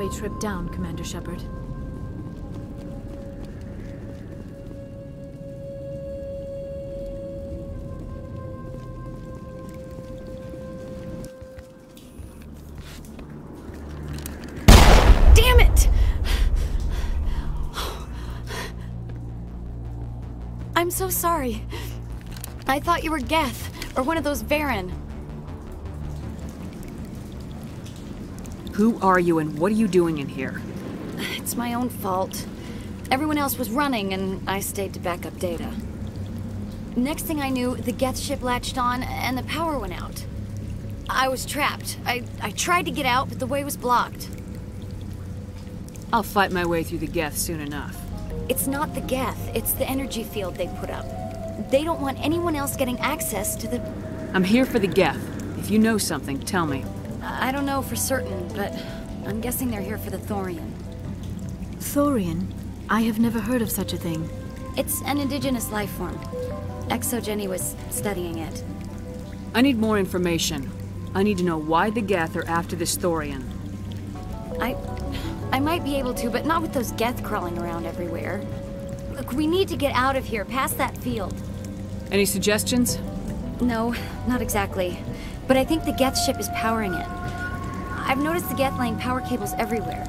one-way trip down, Commander Shepard. Damn it! I'm so sorry. I thought you were Geth, or one of those varren. Who are you and what are you doing in here? It's my own fault. Everyone else was running, and I stayed to back up data. Next thing I knew, the Geth ship latched on, and the power went out. I was trapped. I, I tried to get out, but the way was blocked. I'll fight my way through the Geth soon enough. It's not the Geth, it's the energy field they put up. They don't want anyone else getting access to the... I'm here for the Geth. If you know something, tell me. I don't know for certain, but I'm guessing they're here for the Thorian. Thorian? I have never heard of such a thing. It's an indigenous life form. ExoGeni was studying it. I need more information. I need to know why the Geth are after this Thorian. I... I might be able to, but not with those Geth crawling around everywhere. Look, we need to get out of here, past that field. Any suggestions? No, not exactly. But I think the Geth ship is powering it. I've noticed the Geth laying power cables everywhere.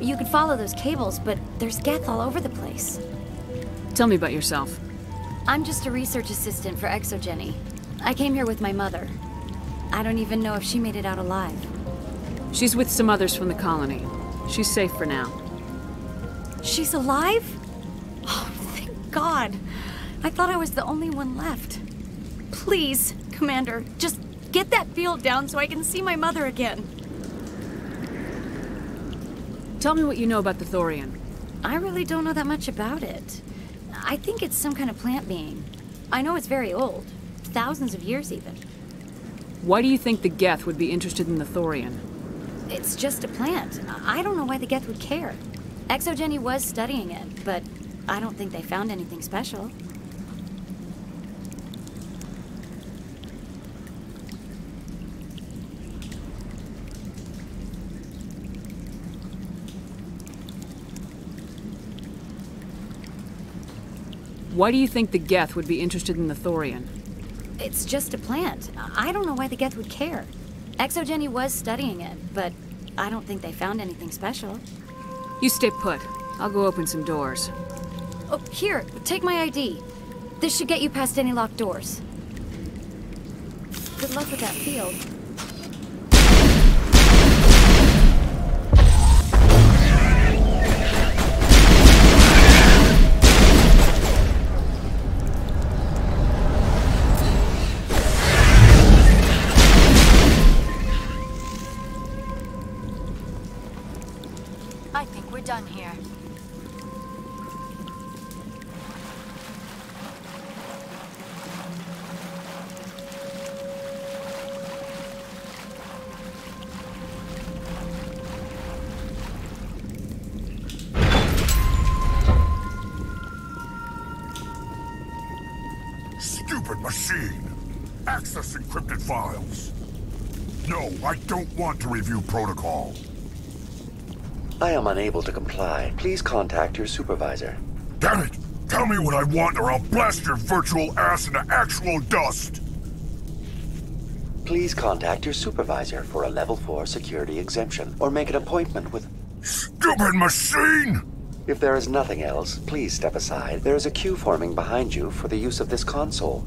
You could follow those cables, but there's Geth all over the place. Tell me about yourself. I'm just a research assistant for ExoGeni. I came here with my mother. I don't even know if she made it out alive. She's with some others from the colony. She's safe for now. She's alive? Oh, thank God. I thought I was the only one left. Please, Commander, just get that field down so I can see my mother again. Tell me what you know about the Thorian. I really don't know that much about it. I think it's some kind of plant being. I know it's very old. Thousands of years, even. Why do you think the Geth would be interested in the Thorian? It's just a plant. I don't know why the Geth would care. ExoGeni was studying it, but I don't think they found anything special. Why do you think the Geth would be interested in the Thorian? It's just a plant. I don't know why the Geth would care. ExoGeni was studying it, but I don't think they found anything special. You stay put. I'll go open some doors. Oh, here, take my ID. This should get you past any locked doors. Good luck with that field. Review protocol. I am unable to comply. Please contact your supervisor. Damn it! Tell me what I want or I'll blast your virtual ass into actual dust! Please contact your supervisor for a level 4 security exemption, or make an appointment with... Stupid machine! If there is nothing else, please step aside. There is a queue forming behind you for the use of this console.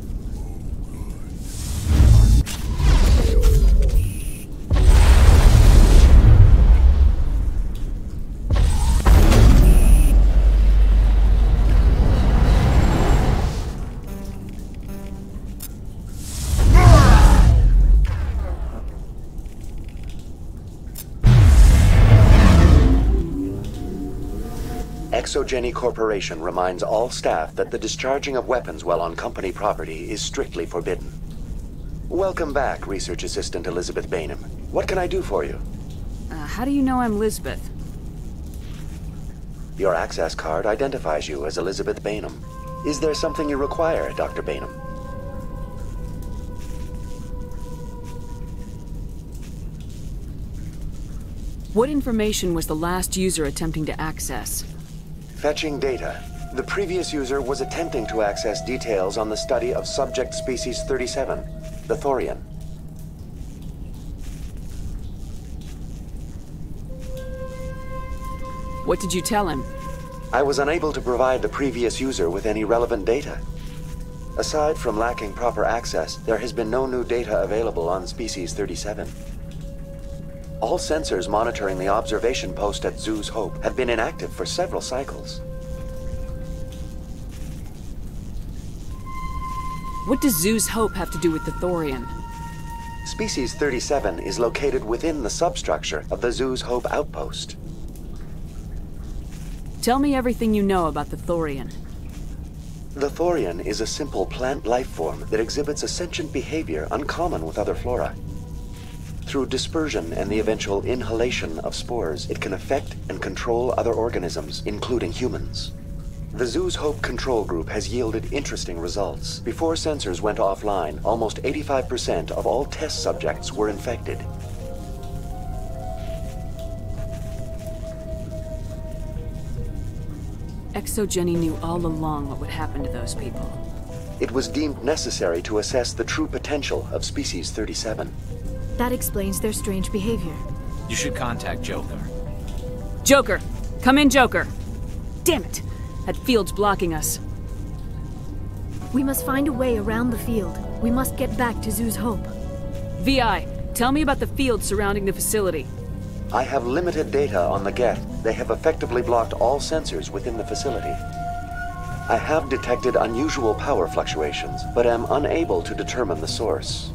ExoGeni Corporation reminds all staff that the discharging of weapons while on company property is strictly forbidden. Welcome back, Research Assistant Elizabeth Baynham. What can I do for you? Uh, how do you know I'm Lizbeth? Your access card identifies you as Elizabeth Baynham. Is there something you require, Dr. Baynham? What information was the last user attempting to access? Fetching data. The previous user was attempting to access details on the study of subject species 37, the Thorian. What did you tell him? I was unable to provide the previous user with any relevant data. Aside from lacking proper access, there has been no new data available on Species 37. All sensors monitoring the observation post at Zhu's Hope have been inactive for several cycles. What does Zhu's Hope have to do with the Thorian? Species 37 is located within the substructure of the Zhu's Hope outpost. Tell me everything you know about the Thorian. The Thorian is a simple plant life form that exhibits a sentient behavior uncommon with other flora. Through dispersion and the eventual inhalation of spores, it can affect and control other organisms, including humans. The Zhu's Hope control group has yielded interesting results. Before sensors went offline, almost 85% of all test subjects were infected. ExoGeni knew all along what would happen to those people. It was deemed necessary to assess the true potential of Species 37. That explains their strange behavior. You should contact Joker. Joker! Come in, Joker! Damn it! That field's blocking us. We must find a way around the field. We must get back to Zhu's Hope. VI, tell me about the field surrounding the facility. I have limited data on the Geth. They have effectively blocked all sensors within the facility. I have detected unusual power fluctuations, but am unable to determine the source.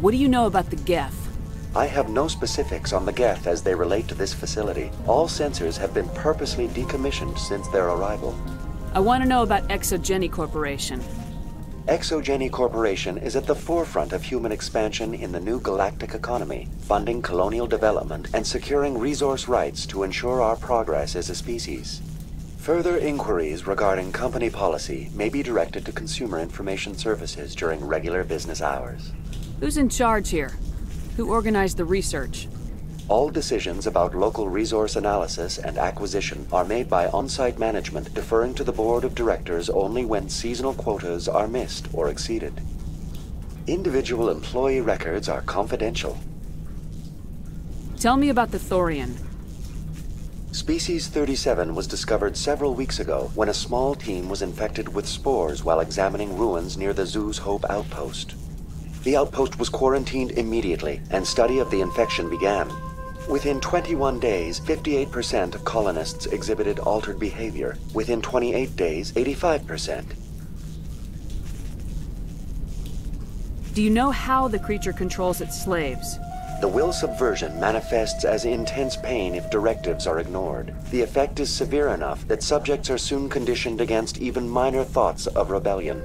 What do you know about the Geth? I have no specifics on the Geth as they relate to this facility. All sensors have been purposely decommissioned since their arrival. I want to know about ExoGeni Corporation. ExoGeni Corporation is at the forefront of human expansion in the new galactic economy, funding colonial development and securing resource rights to ensure our progress as a species. Further inquiries regarding company policy may be directed to Consumer Information Services during regular business hours. Who's in charge here? Who organized the research? All decisions about local resource analysis and acquisition are made by on-site management deferring to the board of directors only when seasonal quotas are missed or exceeded. Individual employee records are confidential. Tell me about the Thorian. Species 37 was discovered several weeks ago when a small team was infected with spores while examining ruins near the Zhu's Hope outpost. The outpost was quarantined immediately, and study of the infection began. Within 21 days, 58% of colonists exhibited altered behavior. Within 28 days, 85%. Do you know how the creature controls its slaves? The will subversion manifests as intense pain if directives are ignored. The effect is severe enough that subjects are soon conditioned against even minor thoughts of rebellion.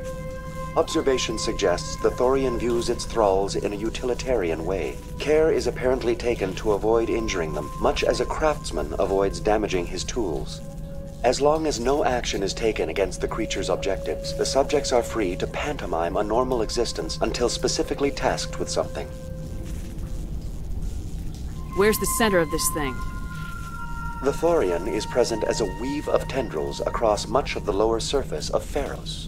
Observation suggests the Thorian views its thralls in a utilitarian way. Care is apparently taken to avoid injuring them, much as a craftsman avoids damaging his tools. As long as no action is taken against the creature's objectives, the subjects are free to pantomime a normal existence until specifically tasked with something. Where's the center of this thing? The Thorian is present as a weave of tendrils across much of the lower surface of Feros.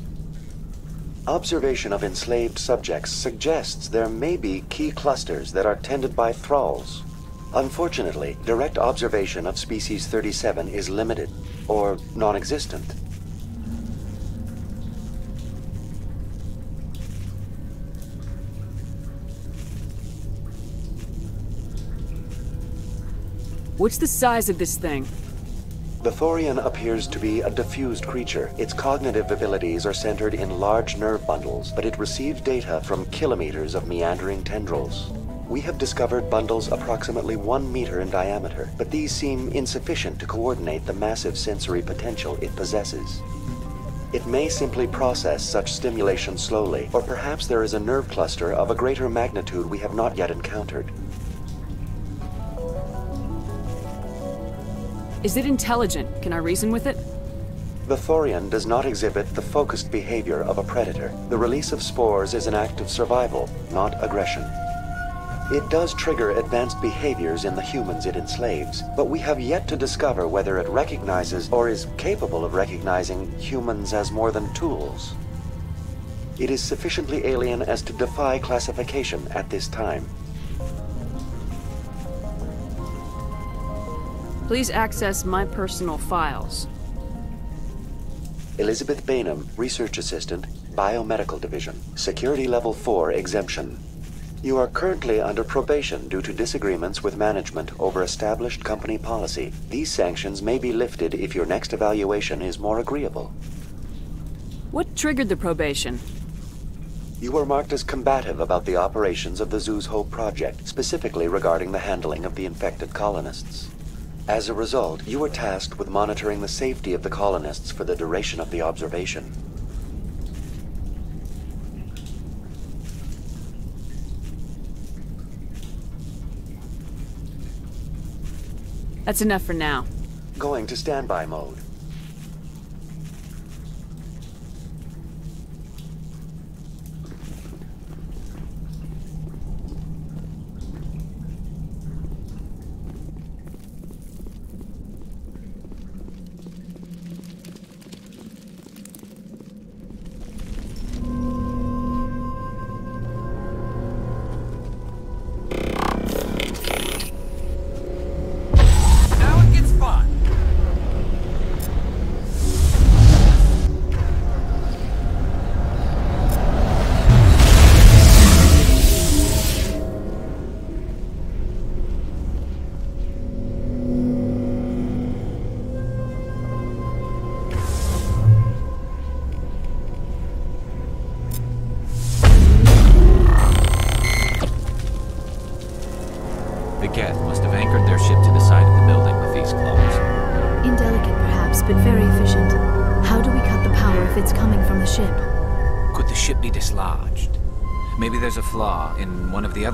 Observation of enslaved subjects suggests there may be key clusters that are tended by thralls. Unfortunately, direct observation of species 37 is limited, or non-existent. What's the size of this thing? The Thorian appears to be a diffused creature. Its cognitive abilities are centered in large nerve bundles, but it receives data from kilometers of meandering tendrils. We have discovered bundles approximately one meter in diameter, but these seem insufficient to coordinate the massive sensory potential it possesses. It may simply process such stimulation slowly, or perhaps there is a nerve cluster of a greater magnitude we have not yet encountered. Is it intelligent? Can I reason with it? The Thorian does not exhibit the focused behavior of a predator. The release of spores is an act of survival, not aggression. It does trigger advanced behaviors in the humans it enslaves, but we have yet to discover whether it recognizes or is capable of recognizing humans as more than tools. It is sufficiently alien as to defy classification at this time. Please access my personal files. Elizabeth Baynham, Research Assistant, Biomedical Division, Security Level 4 Exemption. You are currently under probation due to disagreements with management over established company policy. These sanctions may be lifted if your next evaluation is more agreeable. What triggered the probation? You were marked as combative about the operations of the Zhu's Hope project, specifically regarding the handling of the infected colonists. As a result, you were tasked with monitoring the safety of the colonists for the duration of the observation. That's enough for now. Going to standby mode.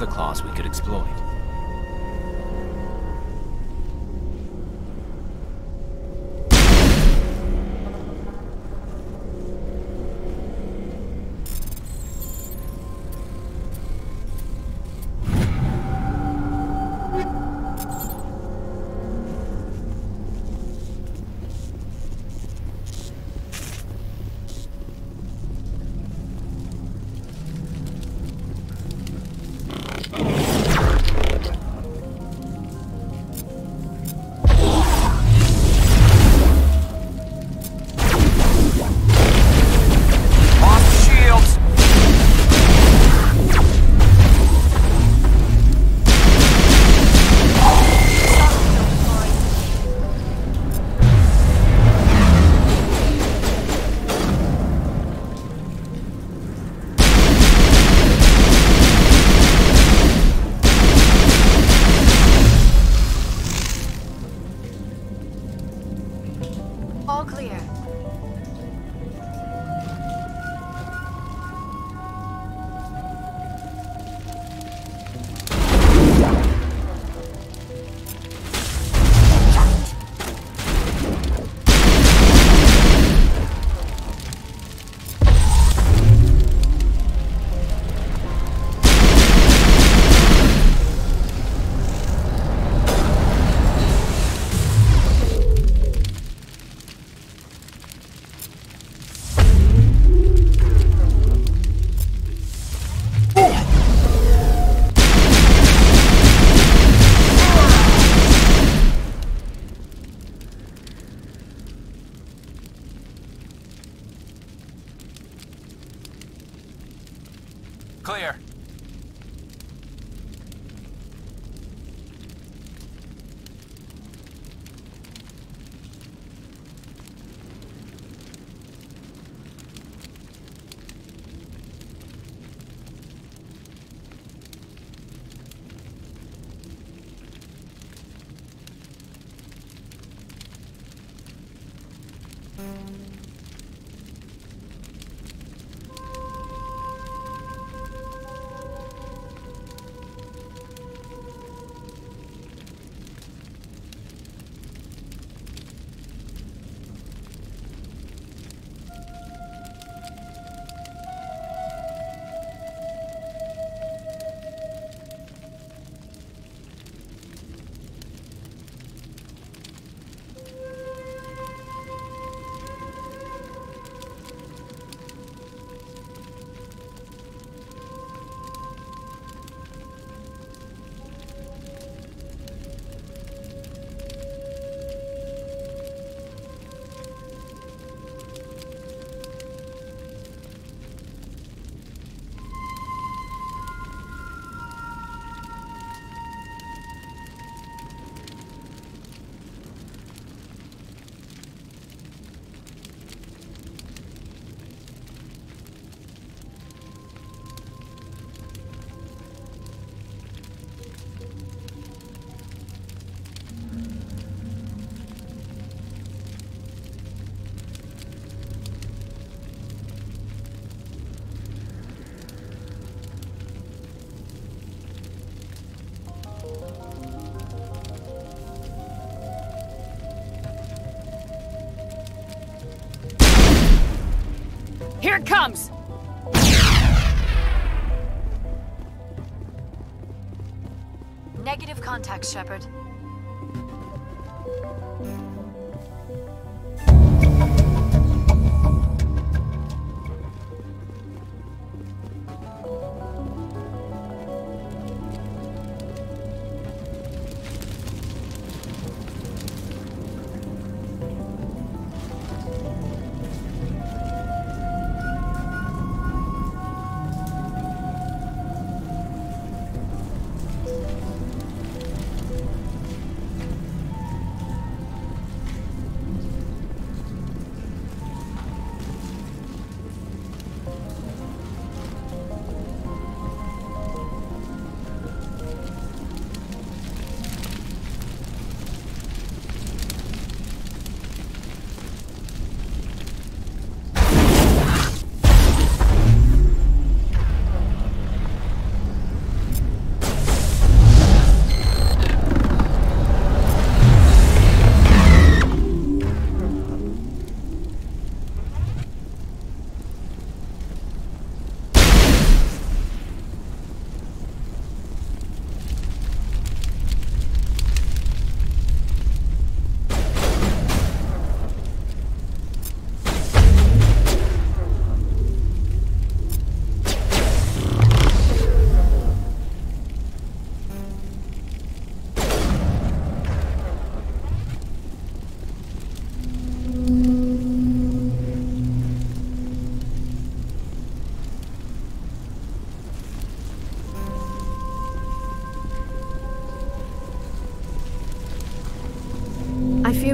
Other claws we could exploit. Here it comes! Negative contact, Shepard.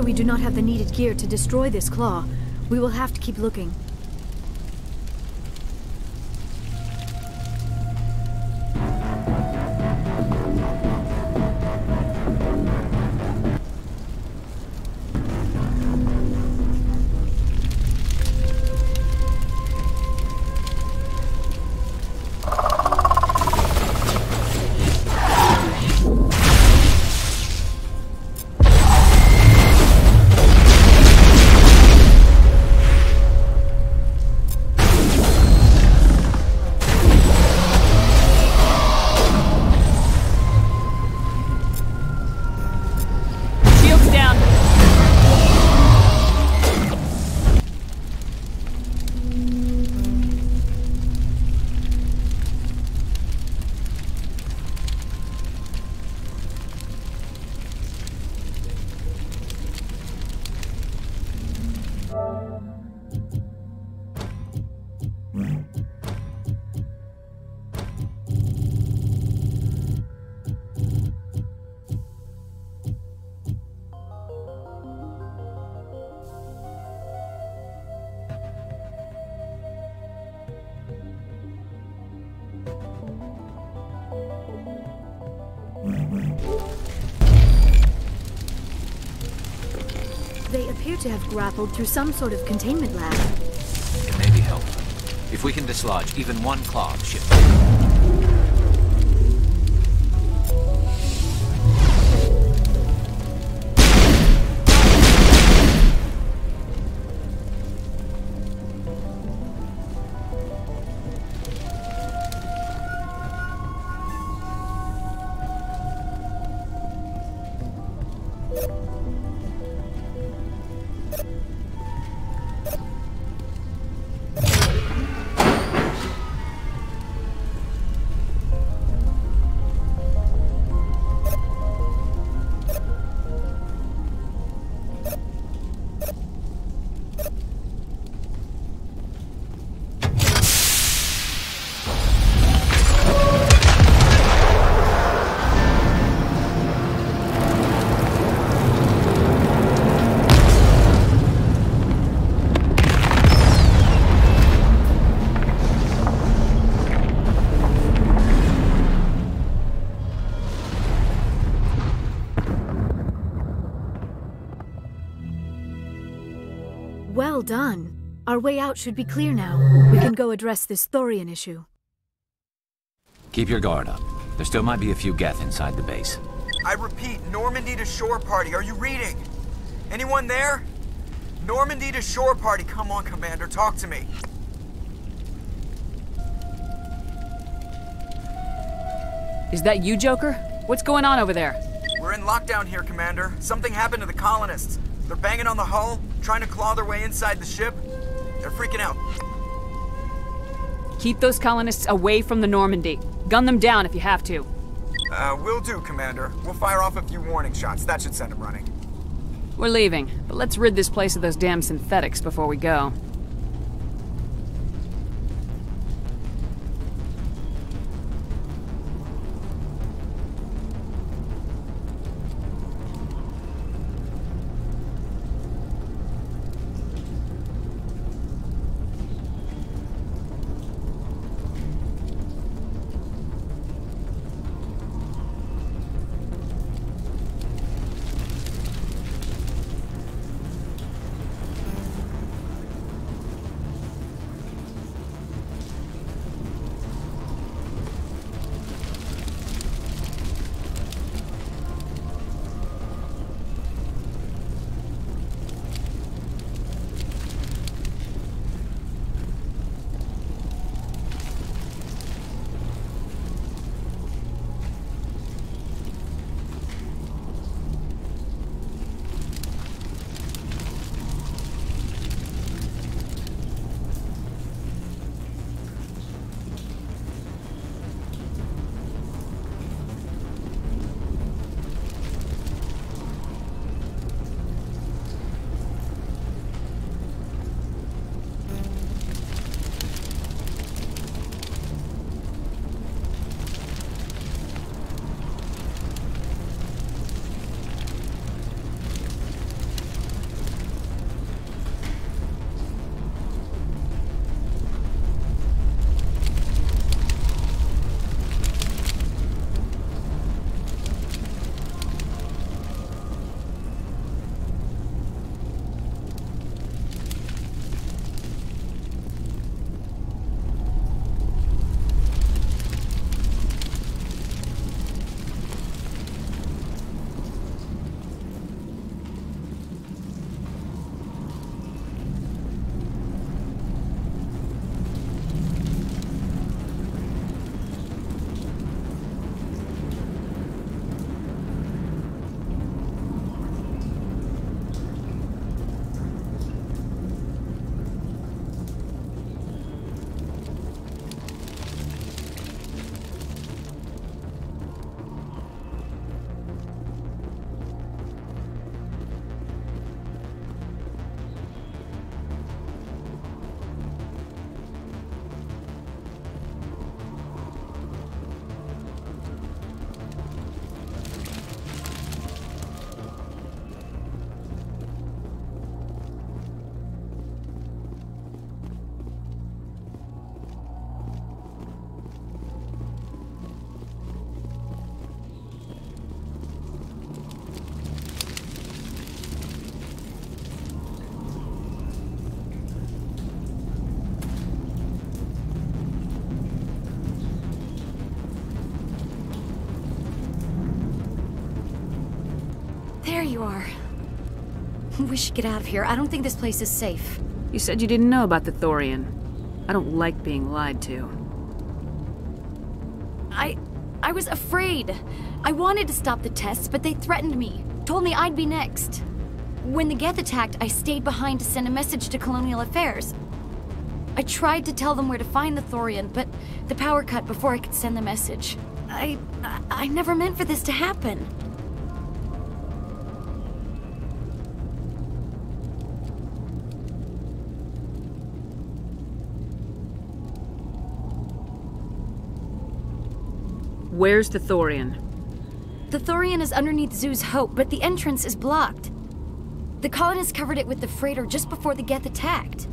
We do not have the needed gear to destroy this claw. We will have to keep looking. Appear to have grappled through some sort of containment lab. It may be helpful. If we can dislodge even one claw of ship. done. Our way out should be clear now. We can go address this Thorian issue. Keep your guard up. There still might be a few Geth inside the base. I repeat, Normandy to shore party. Are you reading? Anyone there? Normandy to shore party. Come on, Commander, talk to me. Is that you, Joker? What's going on over there? We're in lockdown here, Commander. Something happened to the colonists. They're banging on the hull, trying to claw their way inside the ship. They're freaking out. Keep those colonists away from the Normandy. Gun them down if you have to. Uh, will do, Commander. We'll fire off a few warning shots. That should send them running. We're leaving, but let's rid this place of those damn synthetics before we go. You are. We should get out of here. I don't think this place is safe. You said you didn't know about the Thorian. I don't like being lied to. I... I was afraid. I wanted to stop the tests, but they threatened me. Told me I'd be next. When the Geth attacked, I stayed behind to send a message to Colonial Affairs. I tried to tell them where to find the Thorian, but the power cut before I could send the message. I... I, I never meant for this to happen. Where's the Thorian? The Thorian is underneath Zhu's Hope, but the entrance is blocked. The colonists covered it with the freighter just before the Geth attacked.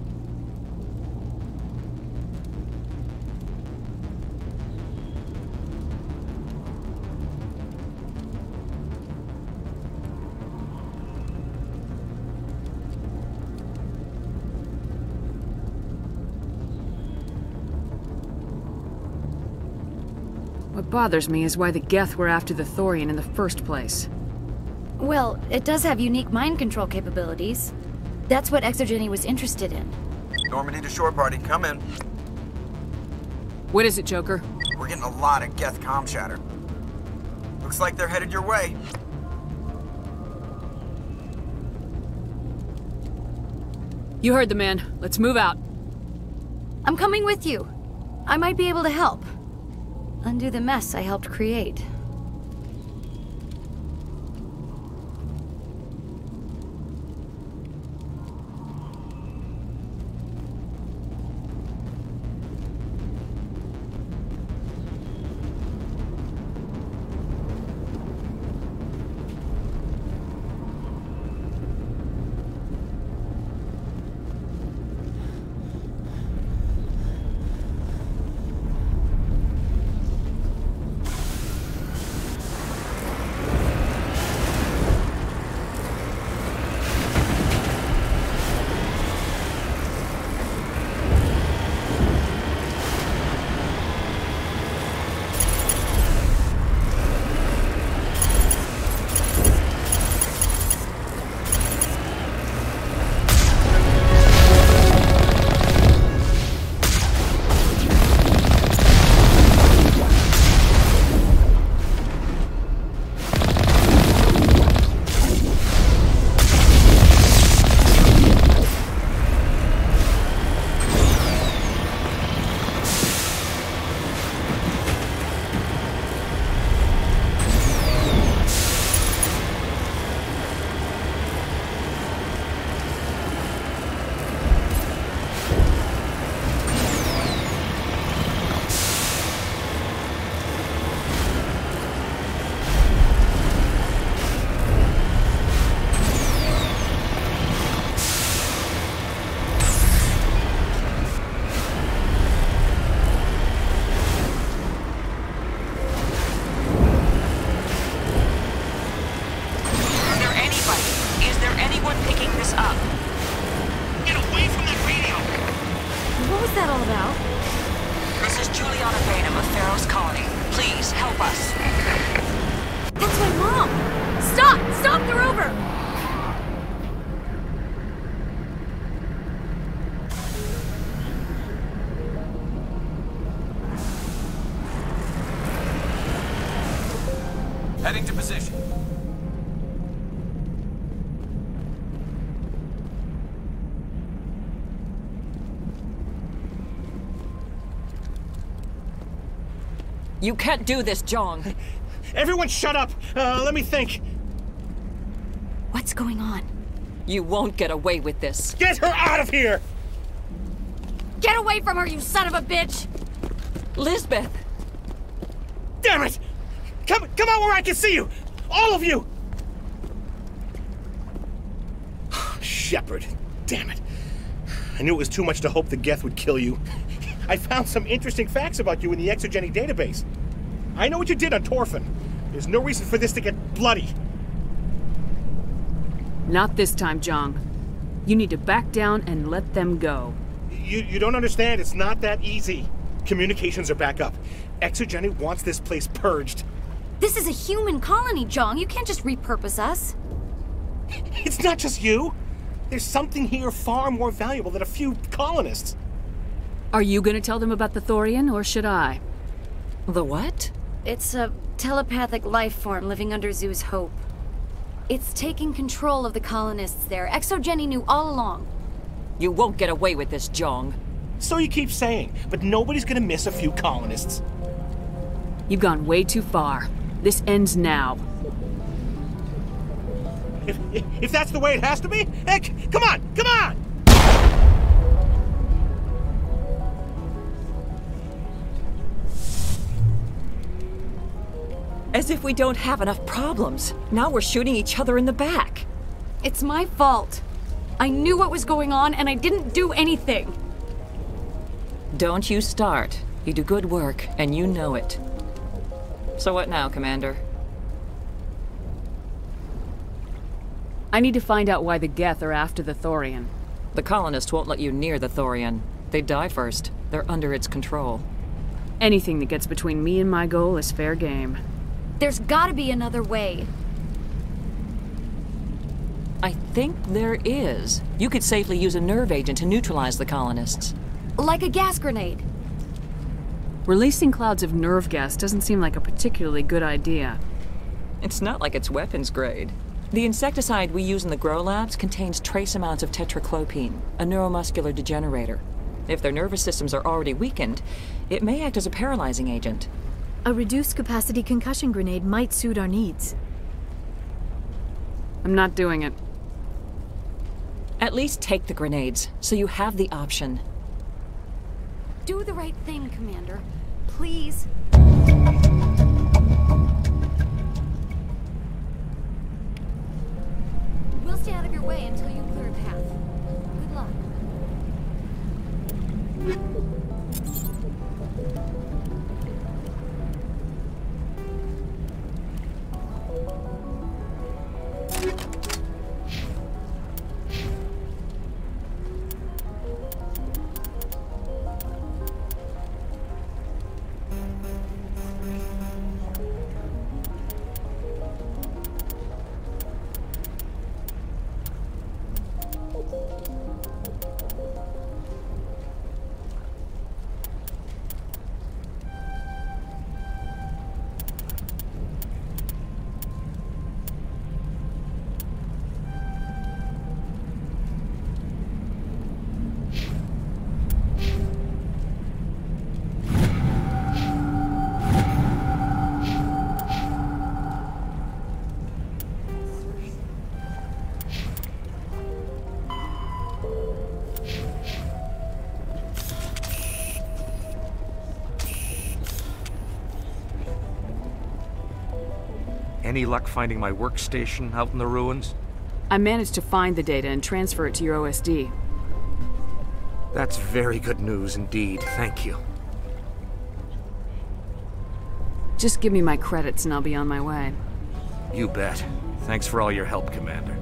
Bothers me is why the Geth were after the Thorian in the first place. Well, it does have unique mind control capabilities. That's what ExoGeni was interested in. Normandy to shore party, come in. What is it, Joker? We're getting a lot of Geth comm chatter. Looks like they're headed your way. You heard the man. Let's move out. I'm coming with you. I might be able to help. Undo the mess I helped create. You can't do this, Jeong. Everyone shut up! Uh, let me think. What's going on? You won't get away with this. Get her out of here! Get away from her, you son of a bitch! Lizbeth! Damn it! Come, come out where I can see you! All of you! Shepard, damn it. I knew it was too much to hope the Geth would kill you. I found some interesting facts about you in the ExoGeni database. I know what you did on Torfin. There's no reason for this to get bloody. Not this time, Jeong. You need to back down and let them go. You, you don't understand, it's not that easy. Communications are back up. ExoGeni wants this place purged. This is a human colony, Jeong. You can't just repurpose us. It's not just you. There's something here far more valuable than a few colonists. Are you gonna tell them about the Thorian, or should I? The what? It's a telepathic life form living under Zhu's Hope. It's taking control of the colonists there. ExoGeni knew all along. You won't get away with this, Jeong. So you keep saying, but nobody's gonna miss a few colonists. You've gone way too far. This ends now. If, if, if that's the way it has to be, heck, come on, come on! As if we don't have enough problems. Now we're shooting each other in the back. It's my fault. I knew what was going on and I didn't do anything. Don't you start. You do good work, and you know it. So what now, Commander? I need to find out why the Geth are after the Thorian. The colonists won't let you near the Thorian. They die first. They're under its control. Anything that gets between me and my goal is fair game. There's gotta be another way. I think there is. You could safely use a nerve agent to neutralize the colonists. Like a gas grenade. Releasing clouds of nerve gas doesn't seem like a particularly good idea. It's not like it's weapons grade. The insecticide we use in the grow labs contains trace amounts of tetraclopine, a neuromuscular degenerator. If their nervous systems are already weakened, it may act as a paralyzing agent. A reduced capacity concussion grenade might suit our needs. I'm not doing it. At least take the grenades, so you have the option. Do the right thing, Commander. Please. We'll stay out of your way until you clear a path. Good luck. Any luck finding my workstation out in the ruins? I managed to find the data and transfer it to your OSD. That's very good news indeed. Thank you. Just give me my credits and I'll be on my way. You bet. Thanks for all your help, Commander.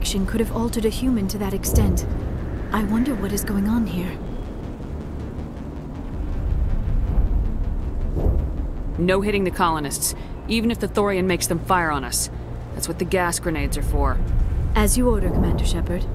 Infection could have altered a human to that extent. I wonder what is going on here. No hitting the colonists, even if the Thorian makes them fire on us. That's what the gas grenades are for. As you order, Commander Shepard.